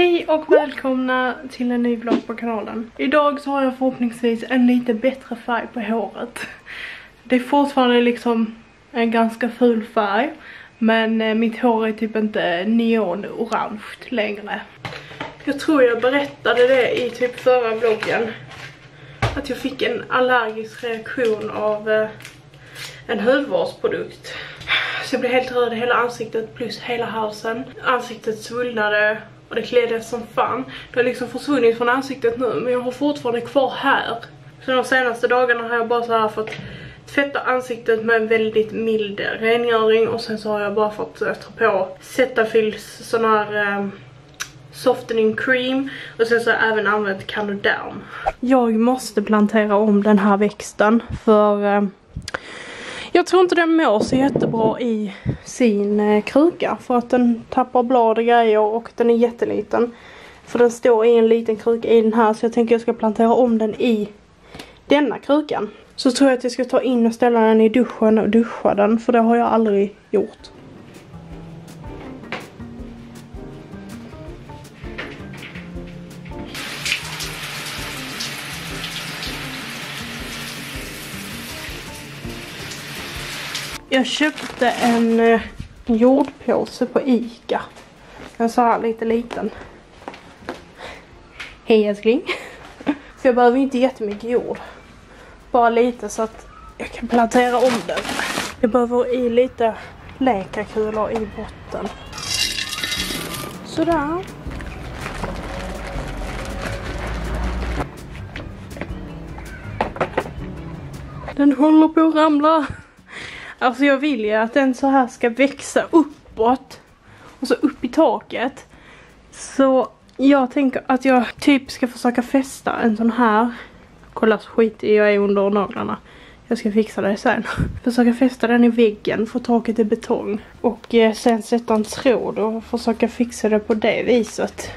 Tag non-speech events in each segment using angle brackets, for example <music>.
Hej och välkomna till en ny vlogg på kanalen. Idag så har jag förhoppningsvis en lite bättre färg på håret. Det är fortfarande liksom en ganska ful färg. Men eh, mitt hår är typ inte neon-orange längre. Jag tror jag berättade det i typ förra vloggen. Att jag fick en allergisk reaktion av eh, en hudvårdsprodukt. Så jag blev helt röd i hela ansiktet plus hela halsen. Ansiktet svullnade och det klädde som fan. Det har liksom försvunnit från ansiktet nu men jag har fortfarande kvar här. Så de senaste dagarna har jag bara så här fått tvätta ansiktet med en väldigt mild rengöring och sen så har jag bara fått eh, ta på Cetaphils sån här eh, softening cream och sen så har jag även använt Canoderm. Jag måste plantera om den här växten för eh, jag tror inte den mår så jättebra i sin eh, kruka för att den tappar blad och grejer och den är jätteliten. För den står i en liten kruka i den här så jag tänker jag ska plantera om den i denna krukan. Så tror jag att jag ska ta in och ställa den i duschen och duscha den för det har jag aldrig gjort. Jag köpte en eh, jordpåse på Ica. En så här lite liten. Hej älskling. <laughs> För jag behöver inte jättemycket jord. Bara lite så att jag kan plantera om den. Jag behöver i lite läkarkulor i botten. Sådär. Den håller på att ramla. Alltså jag vill ju att den så här ska växa uppåt. Och så upp i taket. Så jag tänker att jag typ ska försöka fästa en sån här. Kolla så skit jag är under naglarna. Jag ska fixa det sen. <laughs> Försöka fästa den i väggen för taket är betong. Och eh, sen sätta en tråd och försöka fixa det på det viset.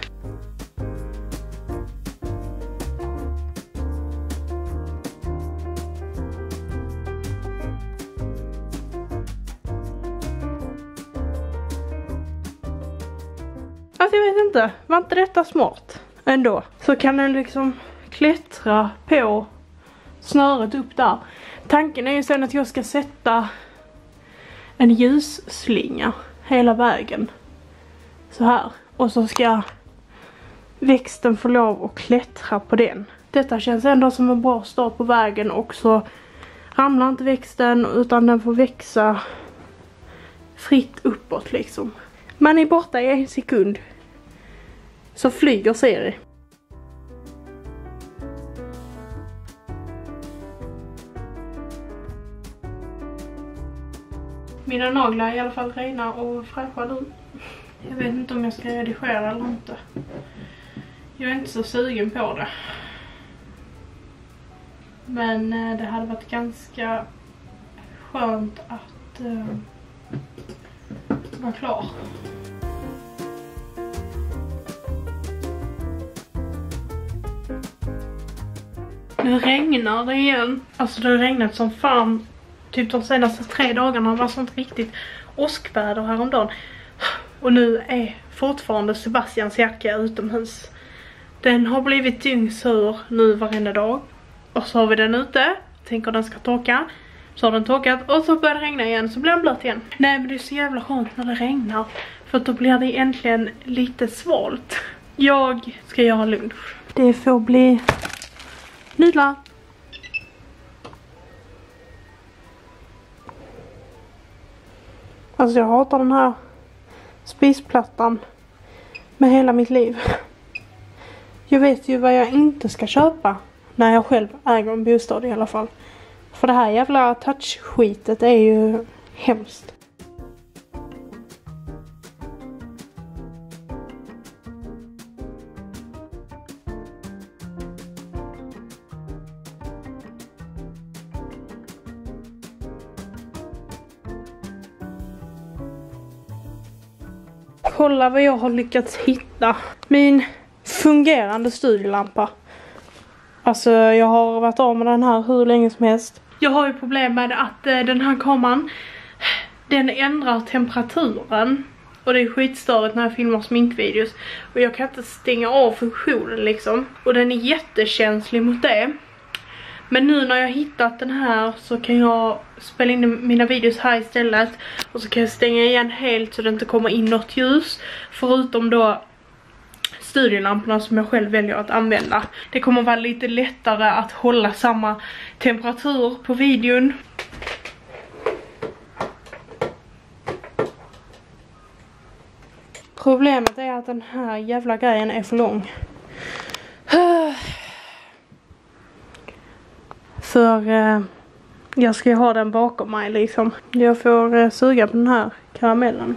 Jag vet inte, var inte detta smart? Ändå. Så kan den liksom klättra på snöret upp där. Tanken är ju sen att jag ska sätta en ljusslinga hela vägen. Så här. Och så ska växten få lov att klättra på den. Detta känns ändå som en bra start på vägen och så ramlar inte växten utan den får växa fritt uppåt liksom. Man är borta i en sekund. Så flyger Siri. Mina naglar är i alla fall rena och fräscha nu. Jag vet inte om jag ska redigera eller inte. Jag är inte så sugen på det. Men eh, det hade varit ganska skönt att uh, vara klar. Nu regnar det igen. Alltså det har regnat som fan. Typ de senaste tre dagarna Det var sånt riktigt åskväder häromdagen. Och nu är fortfarande Sebastians jacka utomhus. Den har blivit dyngsur nu varenda dag. Och så har vi den ute. Tänker den ska torka. Så har den torkat och så börjar det regna igen så blir den blöt igen. Nej men det är så jävla skönt när det regnar. För då blir det äntligen lite svalt. Jag ska göra lunch. Det får bli nudlar. Alltså jag hatar den här spisplattan med hela mitt liv. Jag vet ju vad jag inte ska köpa när jag själv äger en bostad i alla fall. För det här jävla touch-skitet är ju hemskt. Kolla vad jag har lyckats hitta. Min fungerande studielampa. Alltså jag har varit av med den här hur länge som helst. Jag har ju problem med att eh, den här kameran den ändrar temperaturen Och det är skitstörigt när jag filmar sminkvideos. Och jag kan inte stänga av funktionen liksom. Och den är jättekänslig mot det. Men nu när jag hittat den här så kan jag spela in mina videos här istället. Och så kan jag stänga igen helt så det inte kommer in något ljus. Förutom då studielamporna som jag själv väljer att använda. Det kommer vara lite lättare att hålla samma temperatur på videon. Problemet är att den här jävla grejen är för lång. För eh, jag ska ju ha den bakom mig liksom. Jag får eh, suga på den här karamellen.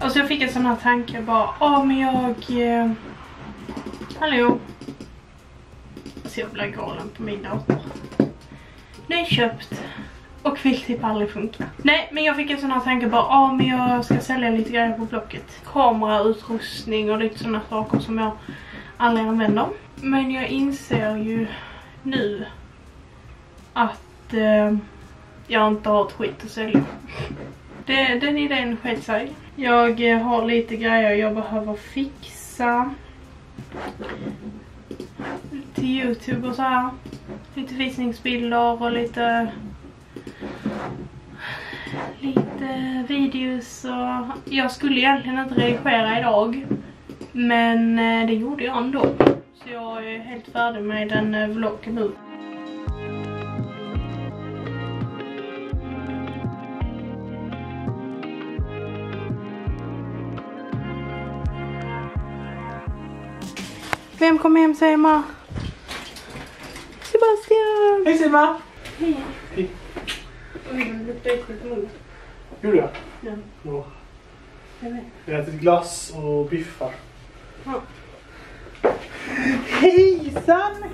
Alltså jag fick en sån här tanke bara, ja men jag... Eh, hallå? Alltså jag blir galen på min dator. Nyköpt. Och vill typ aldrig funka. Nej men jag fick en sån här tanke bara, ja men jag ska sälja lite grejer på Blocket. Kamerautrustning och lite såna saker som jag aldrig använder. Men jag inser ju nu att eh, jag inte har ett skit att sälja. Det, den idén sket sig. Jag eh, har lite grejer jag behöver fixa. Till Youtube och så här. Lite visningsbilder och lite lite videos och jag skulle egentligen inte redigera idag. Men eh, det gjorde jag ändå. Så jag är helt färdig med den eh, vloggen nu. Vem kom hem säger man? Sebastian! Hej Selma! Hej. Hej. Oj, det luktar äckligt i munnen. Gjorde jag? Ja, Ja. jag vet. Jag har ätit glass och biffar. Ja. Hejsan!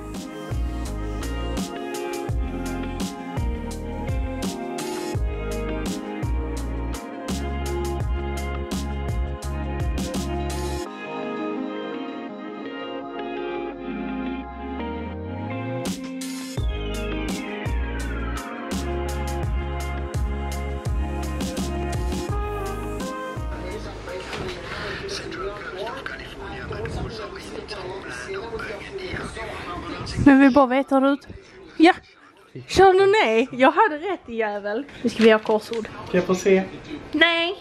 Men vi bara veta hur det ut. Ja! Chardonnay! Jag hade rätt i jävel. Nu ska vi göra korsord. Kan jag få se? Nej!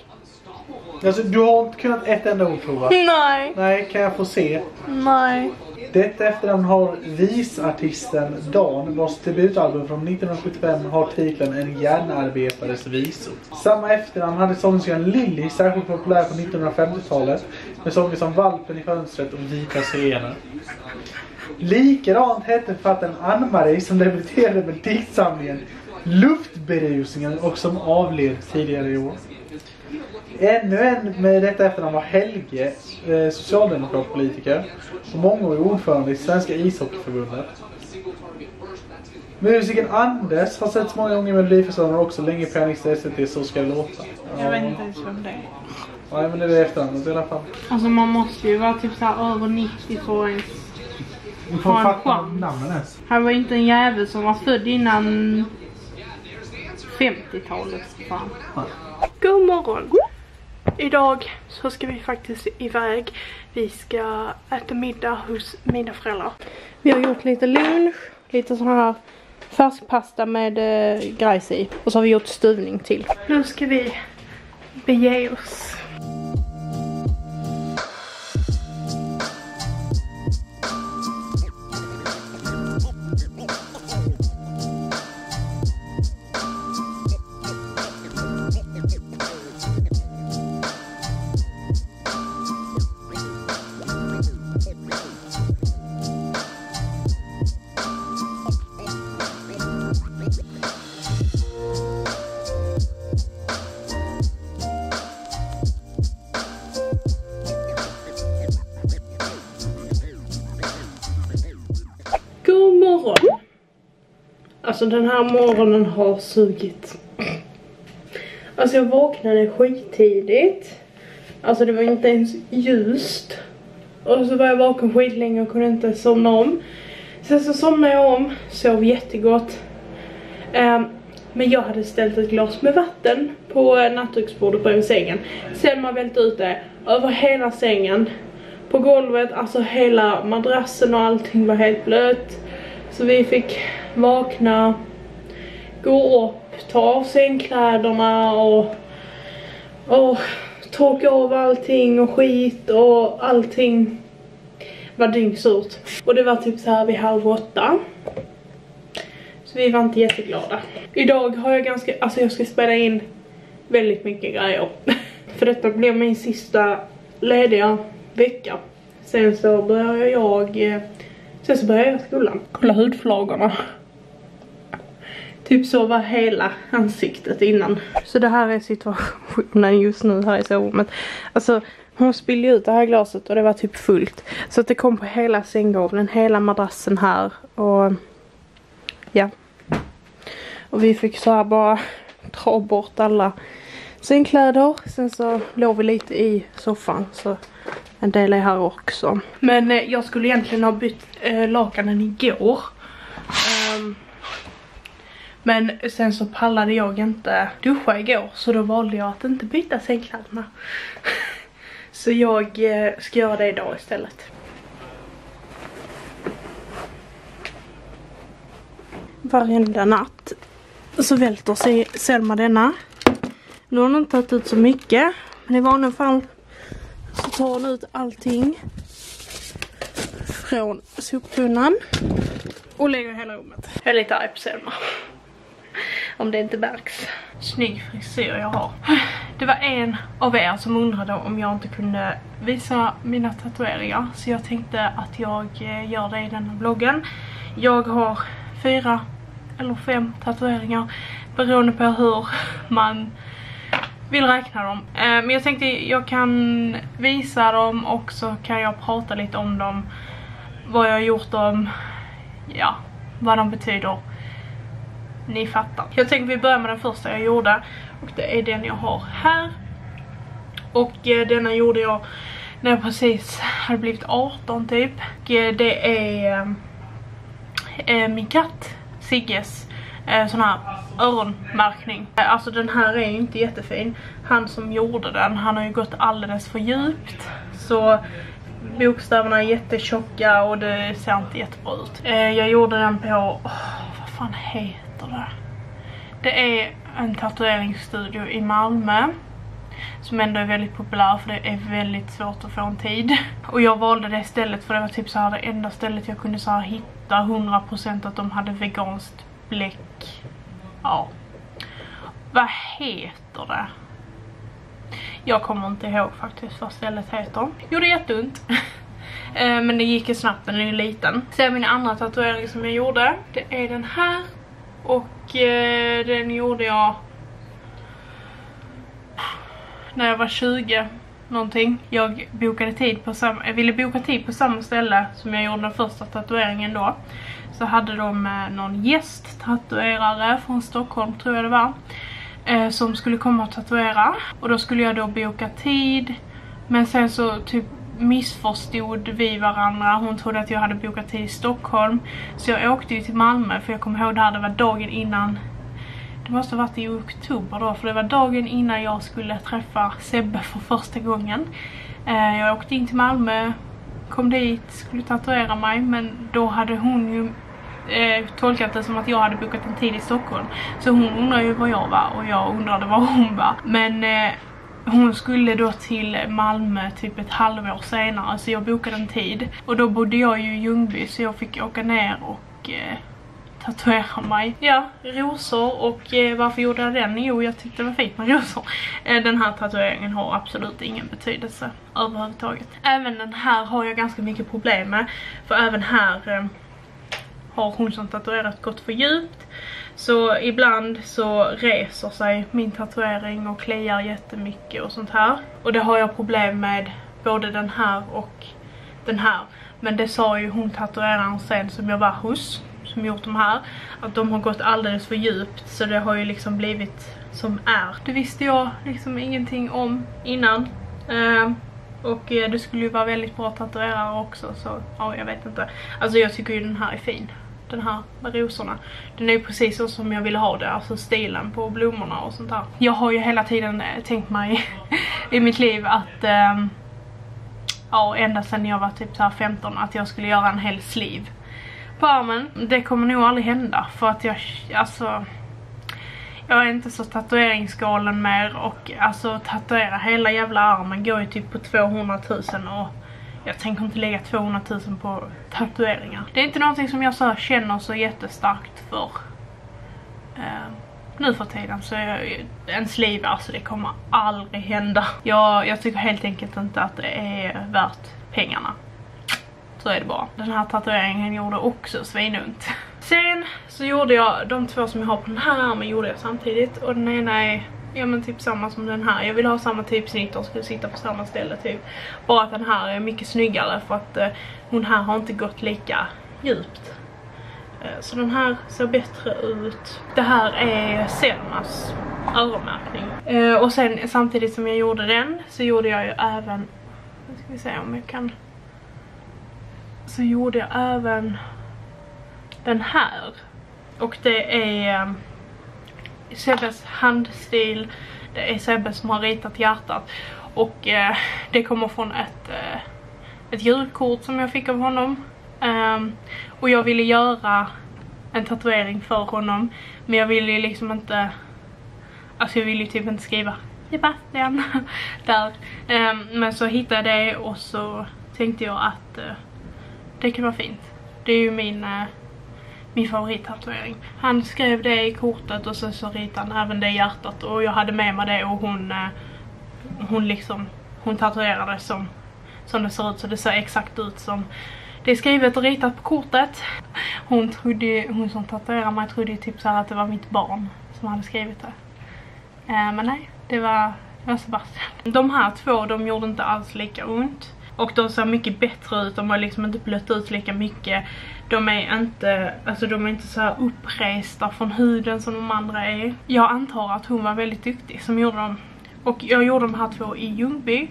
Alltså, du har inte kunnat ett enda ord prova. Nej! Nej, kan jag få se? Nej. Detta efternamn har visartisten Dan vars debutalbum från 1975 har titeln En järnarbetares visor. Samma efternamn hade sångerskan Lilly särskilt populär på 1950-talet med sånger som Valpen i fönstret och Vita sirener. Likadant hette författaren Ann-Marie som debuterade med diktsamlingen Luftberusningen och som avled tidigare i år. Ännu en med detta efternamn var Helge, eh, socialdemokratpolitiker och mångårig ordförande i Svenska ishockeyförbundet. Musikern Anders har setts många gånger med Melodifestivalen och också länge pianist i SVT Så ska det låta. Jag vet inte ens vem det är. Nej men det är det efternamnet i alla fall. Alltså man måste ju vara typ såhär över 90 för att ens... Får fatta namnen ens. Han var inte en jävel som var född innan 50-talet. Fan. God morgon! Idag så ska vi faktiskt iväg. Vi ska äta middag hos mina föräldrar. Vi har gjort lite lunch, lite sån här färskpasta med eh, grejs i. Och så har vi gjort stuvning till. Nu ska vi bege oss. Alltså den här morgonen har sugit. Alltså jag vaknade skittidigt. Alltså det var inte ens ljust. Och så var jag vaken skitlänge och kunde inte somna om. Sen så somnade jag om, sov jättegott. Um, men jag hade ställt ett glas med vatten på nattduksbordet bredvid sängen. Selma välte ut det över hela sängen. På golvet, alltså hela madrassen och allting var helt blött. Så vi fick vakna, gå upp, ta av sängkläderna och, och torka av allting och skit och allting var dyngsurt. Och det var typ så här vid halv åtta. Så vi var inte jätteglada. Idag har jag ganska, alltså jag ska spela in väldigt mycket grejer. <laughs> För detta blir min sista lediga vecka. Sen så börjar jag, eh, sen så börjar jag skolan. Kolla hudflagorna. Typ så var hela ansiktet innan. Så det här är situationen just nu här i sovrummet. Alltså hon spillde ut det här glaset och det var typ fullt. Så att det kom på hela sänggavlen, hela madrassen här och ja. Och vi fick så här bara dra bort alla sängkläder. Sen så låg vi lite i soffan så en del är här också. Men eh, jag skulle egentligen ha bytt eh, lakanen igår. Um, men sen så pallade jag inte duscha igår så då valde jag att inte byta sängkläderna. <laughs> så jag eh, ska göra det idag istället. Varenda natt så välter sig Selma denna. Nu har hon inte tagit ut så mycket. Men i vanliga fall så tar hon ut allting från soptunnan och lägger hela rummet. Jag är lite arg på Selma. Om det inte märks. Snygg frisyr jag har. Det var en av er som undrade om jag inte kunde visa mina tatueringar. Så jag tänkte att jag eh, gör det i denna vloggen. Jag har fyra eller fem tatueringar beroende på hur man vill räkna dem. Eh, men jag tänkte jag kan visa dem och så kan jag prata lite om dem. Vad jag har gjort dem, ja, vad de betyder. Ni fattar. Jag tänkte vi börjar med den första jag gjorde och det är den jag har här. Och eh, denna gjorde jag när jag precis hade blivit 18 typ. Och eh, det är eh, min katt Sigges eh, sån här öronmärkning. Eh, alltså den här är ju inte jättefin. Han som gjorde den, han har ju gått alldeles för djupt. Så bokstäverna är jättetjocka och det ser inte jättebra ut. Eh, jag gjorde den på, oh, vad fan heter det? Det är en tatueringsstudio i Malmö som ändå är väldigt populär för det är väldigt svårt att få en tid. Och jag valde det stället för det var typ så här det enda stället jag kunde så här hitta 100% att de hade veganskt bläck. Ja. Vad heter det? Jag kommer inte ihåg faktiskt vad stället heter. Gjorde jätteont. <laughs> Eh, men det gick ju snabbt när den är liten. Sen min andra tatuering som jag gjorde. Det är den här. Och eh, den gjorde jag när jag var 20 någonting. Jag bokade tid på samma, jag ville boka tid på samma ställe som jag gjorde den första tatueringen då. Så hade de eh, någon gäst tatuerare från Stockholm tror jag det var. Eh, som skulle komma och tatuera. Och då skulle jag då boka tid. Men sen så typ missförstod vi varandra. Hon trodde att jag hade bokat tid i Stockholm. Så jag åkte ju till Malmö för jag kommer ihåg det här, det var dagen innan det måste ha varit i oktober då för det var dagen innan jag skulle träffa Sebbe för första gången. Eh, jag åkte in till Malmö, kom dit, skulle tatuera mig men då hade hon ju eh, tolkat det som att jag hade bokat en tid i Stockholm. Så hon undrade ju var jag var och jag undrade var hon var. Men eh, hon skulle då till Malmö typ ett halvår senare så jag bokade en tid. Och då bodde jag ju i Ljungby så jag fick åka ner och eh, tatuera mig. Ja, rosor och eh, varför gjorde jag den? Jo, jag tyckte det var fint med rosor. Eh, den här tatueringen har absolut ingen betydelse överhuvudtaget. Även den här har jag ganska mycket problem med. För även här eh, har hon som tatuerat gått för djupt. Så ibland så reser sig min tatuering och kliar jättemycket och sånt här. Och det har jag problem med både den här och den här. Men det sa ju hon tatueraren sen som jag var hos som gjort de här att de har gått alldeles för djupt så det har ju liksom blivit som är. Det visste jag liksom ingenting om innan Uh, och eh, det skulle ju vara väldigt bra tatuerare också så ja jag vet inte. Alltså jag tycker ju den här är fin. Den här med rosorna. Den är ju precis så som jag ville ha det, alltså stilen på blommorna och sånt där. Jag har ju hela tiden eh, tänkt mig <laughs> i mitt liv att um, ja ända sedan jag var typ så 15 att jag skulle göra en hel sleeve på. Det kommer nog aldrig hända för att jag, alltså jag är inte så tatueringsgalen mer och alltså tatuera hela jävla armen går ju typ på 200 000 och jag tänker inte lägga 200 000 på tatueringar. Det är inte någonting som jag så känner så jättestarkt för uh, nu för tiden så är en sleeve, alltså det kommer aldrig hända. Jag, jag tycker helt enkelt inte att det är värt pengarna. Så är det bara. Den här tatueringen gjorde också svinont. Sen så gjorde jag, de två som jag har på den här armen gjorde jag samtidigt. Och den ena är, ja men typ samma som den här. Jag vill ha samma typsnitt och skulle sitta på samma ställe typ. Bara att den här är mycket snyggare för att eh, hon här har inte gått lika djupt. Eh, så den här ser bättre ut. Det här är Selmas öronmärkning. Eh, och sen samtidigt som jag gjorde den så gjorde jag ju även, nu ska vi se om jag kan så gjorde jag även den här. Och det är ehm, Sebbes handstil. Det är Sebbe som har ritat hjärtat. Och eh, det kommer från ett, eh, ett julkort som jag fick av honom. Um, och jag ville göra en tatuering för honom. Men jag ville ju liksom inte... Alltså jag ville ju typ inte skriva Sebastian <laughs> där. Um, men så hittade jag det och så tänkte jag att uh, det kan vara fint. Det är ju min, äh, min favorittatuering. Han skrev det i kortet och så, så ritade han även det i hjärtat och jag hade med mig det och hon, äh, hon liksom, hon tatuerade som, som det ser ut så det ser exakt ut som det är skrivet och ritat på kortet. Hon trodde, hon som tatuerade mig trodde ju typ så att det var mitt barn som hade skrivit det. Äh, men nej, det var, det var Sebastian. De här två, de gjorde inte alls lika ont. Och de ser mycket bättre ut, de har liksom inte blött ut lika mycket. De är inte, alltså de är inte så här uppresta från huden som de andra är. Jag antar att hon var väldigt duktig som gjorde dem. Och jag gjorde de här två i Ljungby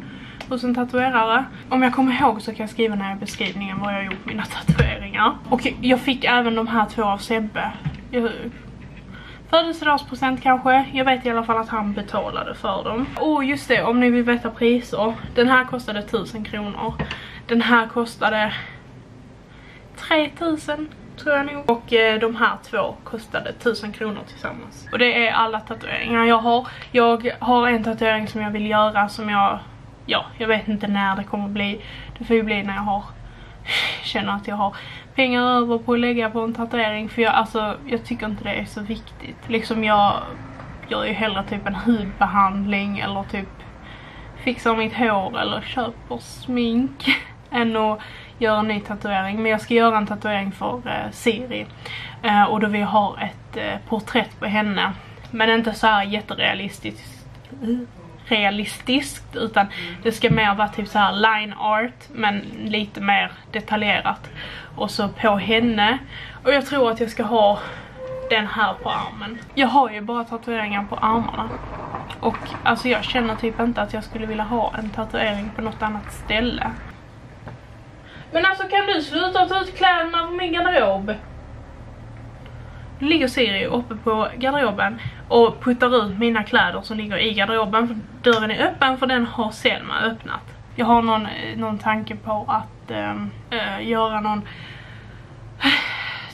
hos en tatuerare. Om jag kommer ihåg så kan jag skriva ner i beskrivningen var jag har gjort mina <laughs> tatueringar. Och jag fick även de här två av Sebbe. Jag födelsedagspresent kanske. Jag vet i alla fall att han betalade för dem. Och just det, om ni vill veta priser. Den här kostade 1000 kronor. Den här kostade 3000 tror jag nog. Och eh, de här två kostade 1000 kronor tillsammans. Och det är alla tatueringar jag har. Jag har en tatuering som jag vill göra som jag, ja, jag vet inte när det kommer bli. Det får ju bli när jag har, känner att jag har pengar över på att lägga på en tatuering för jag, alltså, jag tycker inte det är så viktigt. Liksom jag gör ju hellre typ en hudbehandling eller typ fixar mitt hår eller köper smink <laughs> än att göra en ny tatuering. Men jag ska göra en tatuering för eh, Siri eh, och då vill jag ha ett eh, porträtt på henne. Men inte så här jätterealistiskt realistiskt utan det ska mer vara typ så här line art men lite mer detaljerat och så på henne. Och jag tror att jag ska ha den här på armen. Jag har ju bara tatueringar på armarna. Och alltså jag känner typ inte att jag skulle vilja ha en tatuering på något annat ställe. Men alltså kan du sluta ta ut kläderna från min garderob? Nu ligger Siri uppe på garderoben och puttar ut mina kläder som ligger i garderoben. För dörren är öppen för den har Selma öppnat. Jag har någon, någon tanke på att äh, göra någon eh,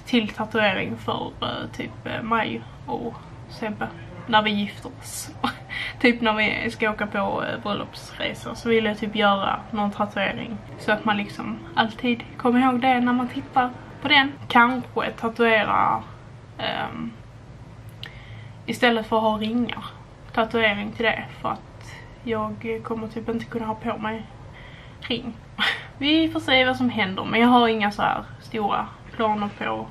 till tatuering för äh, typ äh, mig och Sebbe när vi gifter oss. <laughs> typ när vi ska åka på äh, bröllopsresor så vill jag typ göra någon tatuering. Så att man liksom alltid kommer ihåg det när man tittar på den. Kanske tatuera um, istället för att ha ringar. Tatuering till det för att jag eh, kommer typ inte kunna ha på mig ring. <laughs> Vi får se vad som händer men jag har inga så här stora planer på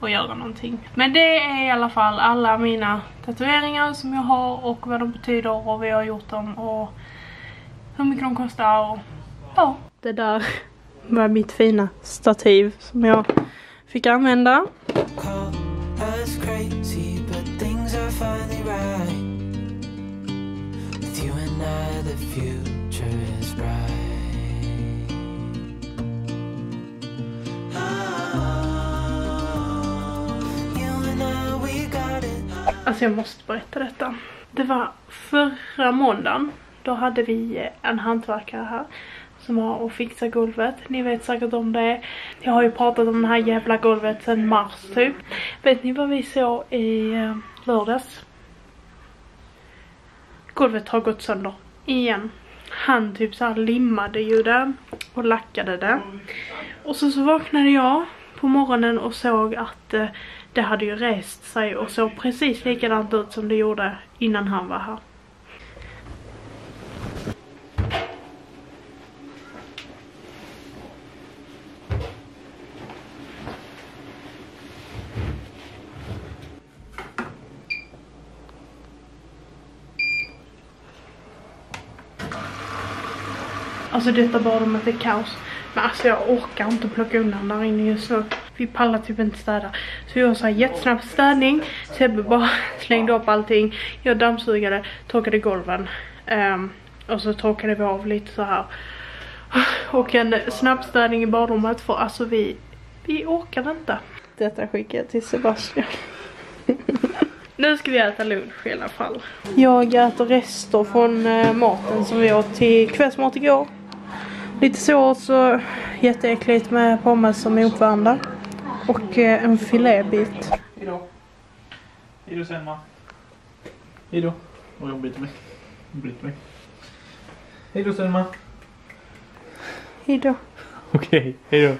att göra någonting. Men det är i alla fall alla mina tatueringar som jag har och vad de betyder och vad jag har gjort dem och hur mycket de kostar och ja. Det där <laughs> var mitt fina stativ som jag fick använda. Alltså jag måste berätta detta. Det var förra måndagen. Då hade vi eh, en hantverkare här som var och fixade golvet. Ni vet säkert om det. Jag har ju pratat om det här jävla golvet sedan mars typ. Vet ni vad vi såg i eh, lördags? Golvet har gått sönder. Igen. Han typ så här limmade ju det och lackade det. Och så, så vaknade jag på morgonen och såg att eh, det hade ju rest sig och såg precis likadant ut som det gjorde innan han var här. Alltså detta badrummet är kaos. Men alltså jag orkar inte plocka undan där inne just nu. Vi pallar typ inte städa. Så vi så här jättesnabb städning. Sebbe bara <laughs> slängde upp allting. Jag dammsugade, torkade golven. Um, och så torkade vi av lite så här. <sighs> Och en snabbstädning i badrummet för alltså vi, vi orkar inte. Detta skickar jag till Sebastian. <laughs> nu ska vi äta lunch i alla fall. Jag äter rester från uh, maten som vi åt till kvällsmat igår. Lite sås och jätteäckligt med pommes som är uppvärmda. Och eh, en filébit. Hejdå. Hejdå Selma. Hejdå. Och jag byter mig. Jag byter mig. Hejdå Selma. Hejdå. Okej, hejdå.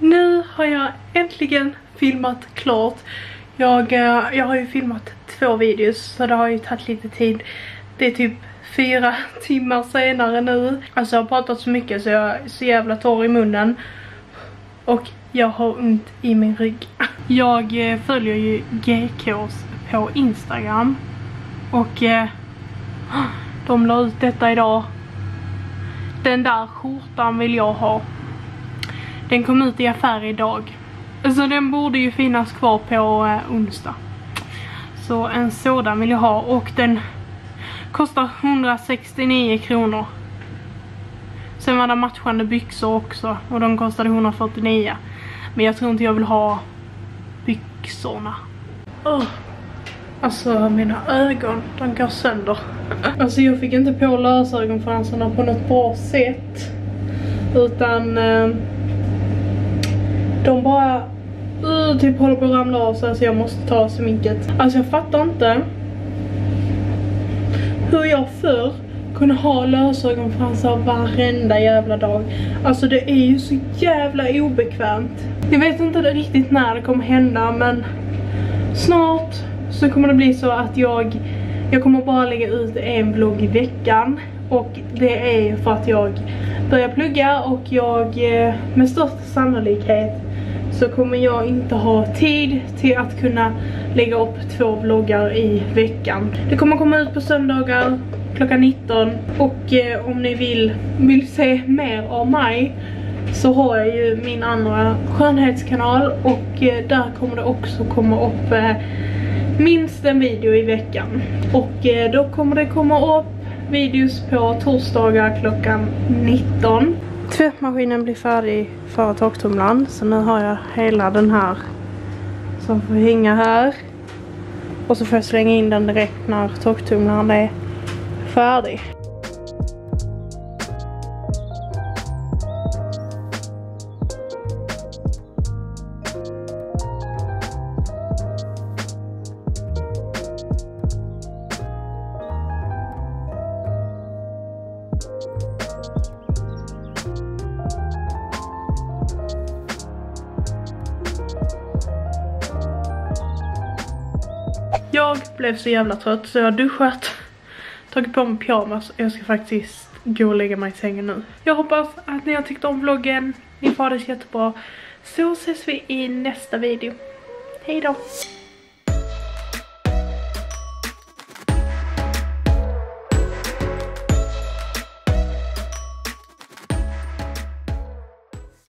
Nu har jag äntligen filmat klart. Jag, eh, jag har ju filmat två videos så det har ju tagit lite tid. Det är typ fyra <laughs> timmar senare nu. Alltså jag har pratat så mycket så jag är så jävla torr i munnen. Och jag har ont i min rygg. Jag eh, följer ju GKs på Instagram. Och eh, de la ut detta idag. Den där skjortan vill jag ha. Den kom ut i affär idag. Så den borde ju finnas kvar på eh, onsdag. Så en sådan vill jag ha och den Kostar 169 kronor. Sen var det matchande byxor också och de kostade 149. Men jag tror inte jag vill ha byxorna. Oh. Alltså mina ögon, de går sönder. Alltså jag fick inte på lösögonfransarna på något bra sätt. Utan eh, de bara uh, typ håller på att ramla av sig så jag måste ta sminket. Alltså jag fattar inte hur jag förr kunna ha lösögonfransar varenda jävla dag. Alltså det är ju så jävla obekvämt. Jag vet inte riktigt när det kommer hända men snart så kommer det bli så att jag, jag kommer bara lägga ut en vlogg i veckan. Och det är för att jag börjar plugga och jag eh, med största sannolikhet så kommer jag inte ha tid till att kunna lägga upp två vloggar i veckan. Det kommer komma ut på söndagar klockan 19 och eh, om ni vill, vill se mer av mig så har jag ju min andra skönhetskanal och eh, där kommer det också komma upp eh, minst en video i veckan. Och eh, då kommer det komma upp videos på torsdagar klockan 19. Tvättmaskinen blir färdig för torktumlaren så nu har jag hela den här som får hänga här. Och så får jag slänga in den direkt när torktumlaren är färdig. Jag blev så jävla trött så jag har duschat, tagit på mig pyjamas och jag ska faktiskt gå och lägga mig i sängen nu. Jag hoppas att ni har tyckt om vloggen, ni får det jättebra. Så ses vi i nästa video. Hej då!